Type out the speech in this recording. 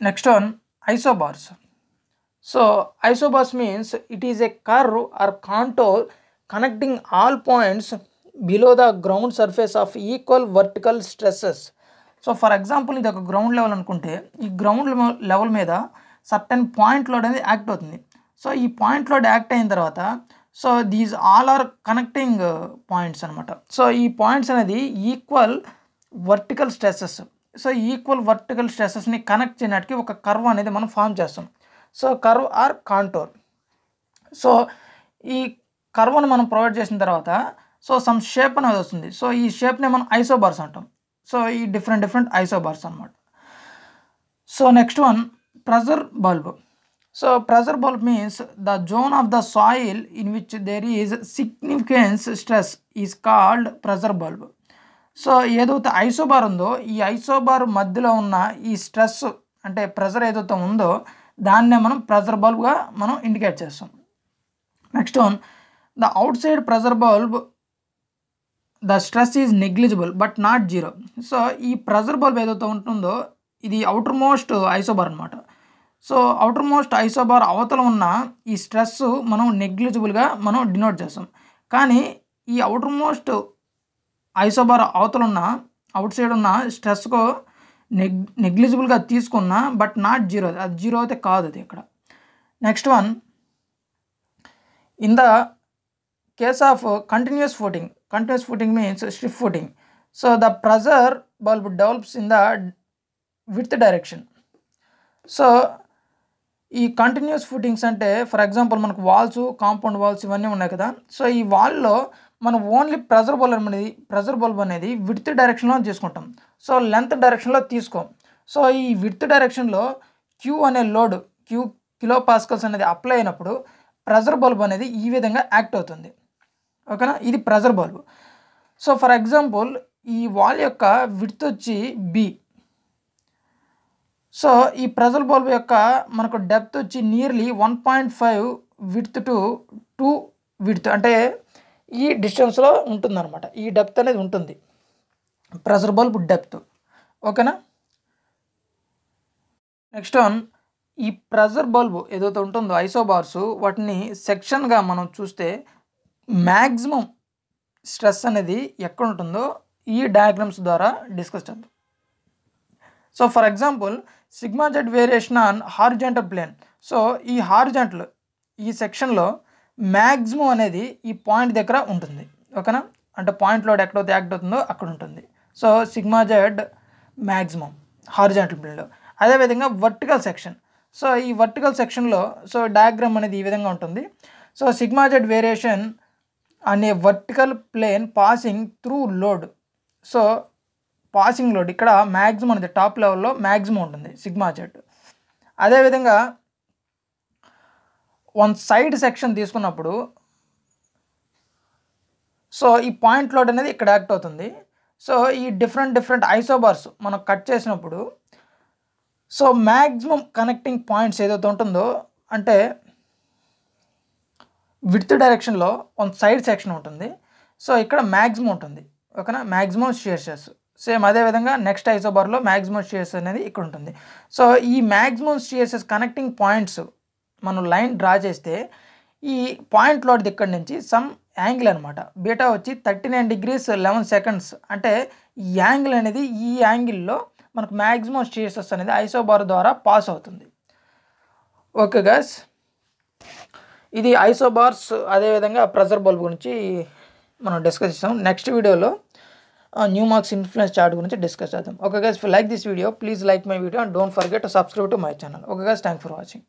Next one isobars so isobars means it is a curve or contour connecting all points below the ground surface of equal vertical stresses so for example ఇది ఒక ground level అనుకుంటే ఈ ground level మీద certain point load అనేది act అవుతుంది. So ఈ point load act అయిన తర్వాత so these all are connecting points అనమాట సో ఈ పాయింట్స్ అనేది equal vertical stresses so equal vertical స్ట్రెసెస్ని connect చేయడానికి ఒక కర్వ్ అనేది మనం ఫామ్ చేస్తాం so curve or contour so ఈ కర్వ్ను మనం ప్రొవైడ్ చేసిన తర్వాత సో సమ్ షేప్ అనేది వస్తుంది. సో ఈ షేప్ని మనం ఐసోబార్స్ అంటాం. సో ఈ డిఫరెంట్ డిఫరెంట్ ఐసోబార్స్ అనమాట so next one pressure bulb so pressure bulb means the zone of the soil in which there is significance stress is called pressure bulb so ఏదైతే isobar ఉందో ఈ isobar మధ్యలో ఉన్న ఈ stress అంటే pressure ఏదైతే ఉందో దాన్నే మనం ప్రెజర్ బల్బ్గా మనం ఇండికేట్ చేస్తాం. Next one the outside pressure bulb the stress is negligible but not zero. So ఈ ప్రెజర్ బల్బ్ ఏదైతే ఉంటుందో ఇది అవుటర్ మోస్ట్ ఐసోబార్ అనమాట సో అవుటర్ మోస్ట్ ఐసోబార్ అవతల ఉన్న ఈ స్ట్రెస్ మనం నెగ్లిజిబుల్గా మనం డినోట్ చేస్తాం. కానీ ఈ అవుటర్ మోస్ట్ ఐసోబార్ అవతల ఉన్న అవుట్ సైడ్ ఉన్న స్ట్రెస్కు నెగ్ నెగ్లిజిబుల్గా తీసుకున్న బట్ నాట్ జీరో. అది జీరో అయితే కాదు అది ఇక్కడ. Next one. In the case of continuous footing continuous footing means strip footing. So the pressure bulb develops in the width direction. So ఈ కంటిన్యూస్ ఫుటింగ్స్ అంటే ఫర్ ఎగ్జాంపుల్ మనకు walls compound walls ఇవన్నీ ఉన్నాయి కదా. సో ఈ వాల్లో మనం only pressure bulb అనేది ప్రెజర్ బల్బ్ అనేది విడ్త్ డైరెక్షన్లో తీసుకుంటాం. సో లెంత్ డైరెక్షన్లో తీసుకోం. సో ఈ విడ్త్ డైరెక్షన్లో క్యూ అనే లోడ్ క్యూ కిలో పాస్కల్స్ అనేది అప్లై అయినప్పుడు ప్రెజర్ బల్బ్ అనేది ఈ విధంగా యాక్ట్ అవుతుంది. ఓకేనా ఇది pressure bulb so for example ఈ వాల్ యొక్క విడ్త్ వచ్చి బి సో ఈ ప్రెజర్ బల్బ్ యొక్క మనకు డెప్త్ వచ్చి nearly one point five width to two width అంటే ఈ డిస్టెన్స్లో ఉంటుందన్నమాట. ఈ డెప్త్ అనేది ఉంటుంది. Pressure bulb depth. ఓకేనా? నెక్స్ట్ వన్ ఈ ప్రెజర్ బల్బ్ ఏదైతే ఉంటుందో ఐసోబార్స్ వాటిని సెక్షన్గా మనం చూస్తే మ్యాక్సిమం స్ట్రెస్ అనేది ఎక్కడ ఉంటుందో ఈ డయాగ్రామ్స్ ద్వారా డిస్కస్ చేద్దాం. So for example sigma Z variation on horizontal plane. So ఈ హార్జెంటల్ ఈ సెక్షన్లో మ్యాక్సిమం అనేది ఈ పాయింట్ దగ్గర ఉంటుంది. ఓకేనా? అంటే పాయింట్ లోడ్ ఎక్కడైతే యాక్ట్ అవుతుందో అక్కడ ఉంటుంది. So sigma Z maximum horizontal ప్లేన్లో అదేవిధంగా వర్టికల్ సెక్షన్. సో ఈ వర్టికల్ సెక్షన్లో సో డయాగ్రామ్ అనేది ఈ విధంగా ఉంటుంది. సో సిగ్మా జెడ్ వేరియేషన్ అనే vertical plane passing through load. So passing load. ఇక్కడ మ్యాక్సిమం అనేది టాప్ లెవెల్లో మ్యాక్సిమం ఉంటుంది సిగ్మా జెడ్. అదేవిధంగా వన్ సైడ్ సెక్షన్ తీసుకున్నప్పుడు సో ఈ పాయింట్ లోడ్ అనేది ఇక్కడ యాక్ట్ అవుతుంది. సో ఈ డిఫరెంట్ డిఫరెంట్ ఐసోబార్స్ మనం కట్ చేసినప్పుడు సో మ్యాక్సిమం కనెక్టింగ్ పాయింట్స్ ఏదైతే ఉంటుందో అంటే విడ్త్ డైరెక్షన్లో వన్ సైడ్ సెక్షన్ ఉంటుంది. సో ఇక్కడ మ్యాక్సిమం ఉంటుంది. ఓకేనా మ్యాక్సిమం షేర్సెస్ సేమ్ అదేవిధంగా నెక్స్ట్ ఐసోబార్లో మ్యాక్సిమం షియర్స్ అనేది ఇక్కడ ఉంటుంది. సో ఈ మ్యాక్సిమం షియర్సెస్ కనెక్టింగ్ పాయింట్స్ మనం లైన్ డ్రా చేస్తే ఈ పాయింట్ లోడ్ ఇక్కడ నుంచి సమ్ యాంగిల్ అనమాట బీటా వచ్చి thirty nine degrees eleven seconds. అంటే ఈ యాంగిల్ అనేది ఈ యాంగిల్లో మనకు మ్యాక్సిమం షియర్సెస్ అనేది ఐసోబార్ ద్వారా పాస్ అవుతుంది. ఓకే గస్ ఇది ఐసోబార్స్ అదేవిధంగా ప్రెజర్ బల్బ్ గురించి మనం డిస్కస్ చేస్తాం నెక్స్ట్ వీడియోలో న్యూ మార్క్స్ ఇన్ఫ్లుయెన్స్ చార్ట్ గురించి డిస్కస్ చేద్దాం. Okay guys like this video please like my video and don't forget to subscribe to my channel. Okay guys thank for watching.